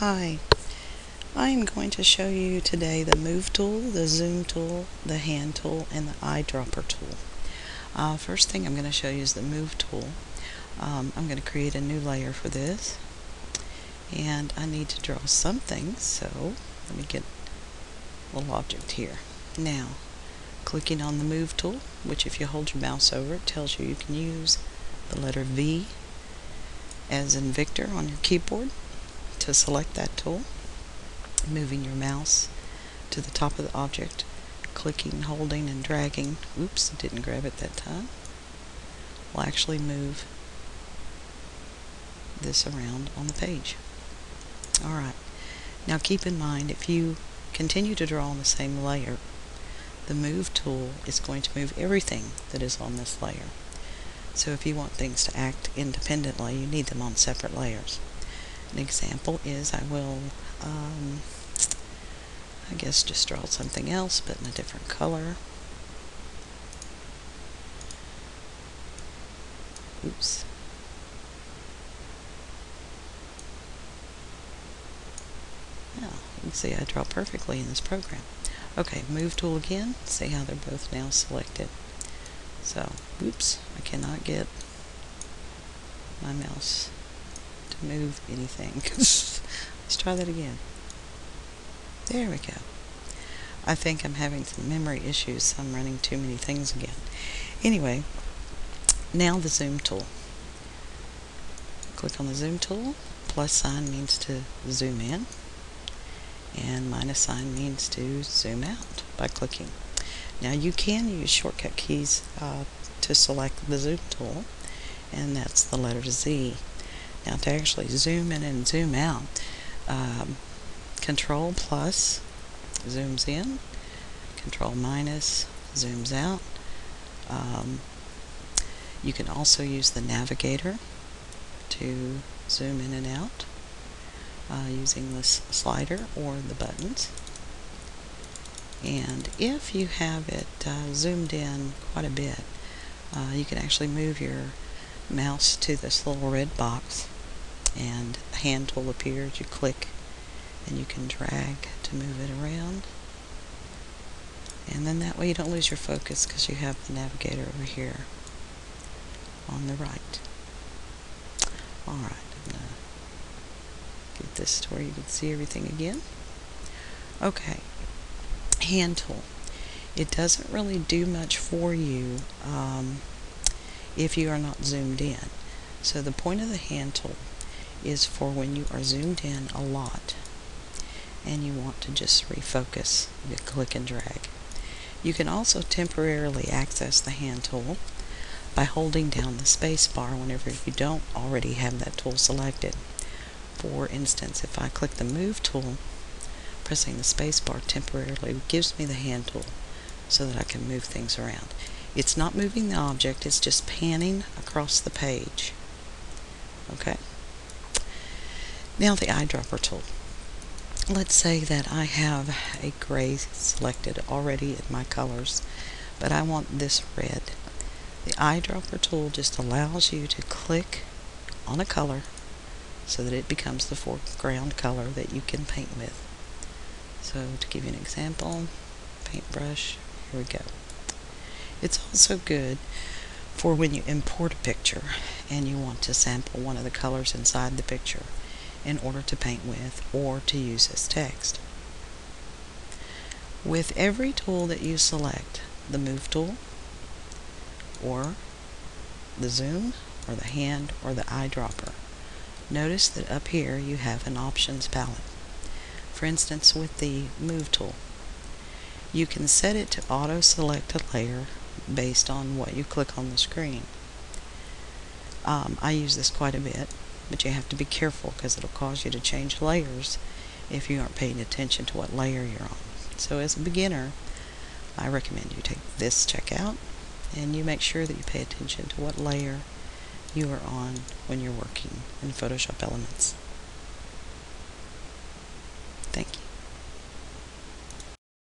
Hi, I am going to show you today the Move tool, the Zoom tool, the Hand tool, and the Eyedropper tool. Uh, first thing I'm going to show you is the Move tool. Um, I'm going to create a new layer for this and I need to draw something so let me get a little object here. Now clicking on the Move tool which if you hold your mouse over it tells you you can use the letter V as in Victor on your keyboard to select that tool, moving your mouse to the top of the object, clicking, holding, and dragging. Oops, didn't grab it that time. Will actually move this around on the page. Alright, now keep in mind if you continue to draw on the same layer, the Move tool is going to move everything that is on this layer. So if you want things to act independently, you need them on separate layers. An example is I will, um, I guess just draw something else but in a different color. Oops. Now, you can see I draw perfectly in this program. Okay, move tool again. See how they're both now selected. So, oops, I cannot get my mouse move anything. Let's try that again. There we go. I think I'm having some memory issues, I'm running too many things again. Anyway, now the zoom tool. Click on the zoom tool. Plus sign means to zoom in. And minus sign means to zoom out by clicking. Now you can use shortcut keys uh, to select the zoom tool, and that's the letter Z. Now to actually zoom in and zoom out, um, Control plus zooms in, Control minus zooms out. Um, you can also use the navigator to zoom in and out uh, using this slider or the buttons. And if you have it uh, zoomed in quite a bit, uh, you can actually move your mouse to this little red box and a hand tool appears. You click and you can drag to move it around. And then that way you don't lose your focus because you have the navigator over here on the right. Alright, get this to where you can see everything again. Okay, hand tool. It doesn't really do much for you um, if you are not zoomed in. So the point of the hand tool is for when you are zoomed in a lot and you want to just refocus. You click and drag. You can also temporarily access the hand tool by holding down the space bar whenever you don't already have that tool selected. For instance, if I click the Move tool, pressing the space bar temporarily gives me the hand tool so that I can move things around. It's not moving the object, it's just panning across the page. Okay? Now the eyedropper tool. Let's say that I have a gray selected already in my colors, but I want this red. The eyedropper tool just allows you to click on a color so that it becomes the foreground color that you can paint with. So to give you an example, paintbrush, here we go. It's also good for when you import a picture and you want to sample one of the colors inside the picture in order to paint with or to use as text. With every tool that you select, the Move tool, or the Zoom, or the Hand, or the Eyedropper, notice that up here you have an options palette. For instance, with the Move tool, you can set it to auto-select a layer based on what you click on the screen. Um, I use this quite a bit but you have to be careful because it'll cause you to change layers if you aren't paying attention to what layer you're on. So as a beginner, I recommend you take this checkout and you make sure that you pay attention to what layer you are on when you're working in Photoshop Elements.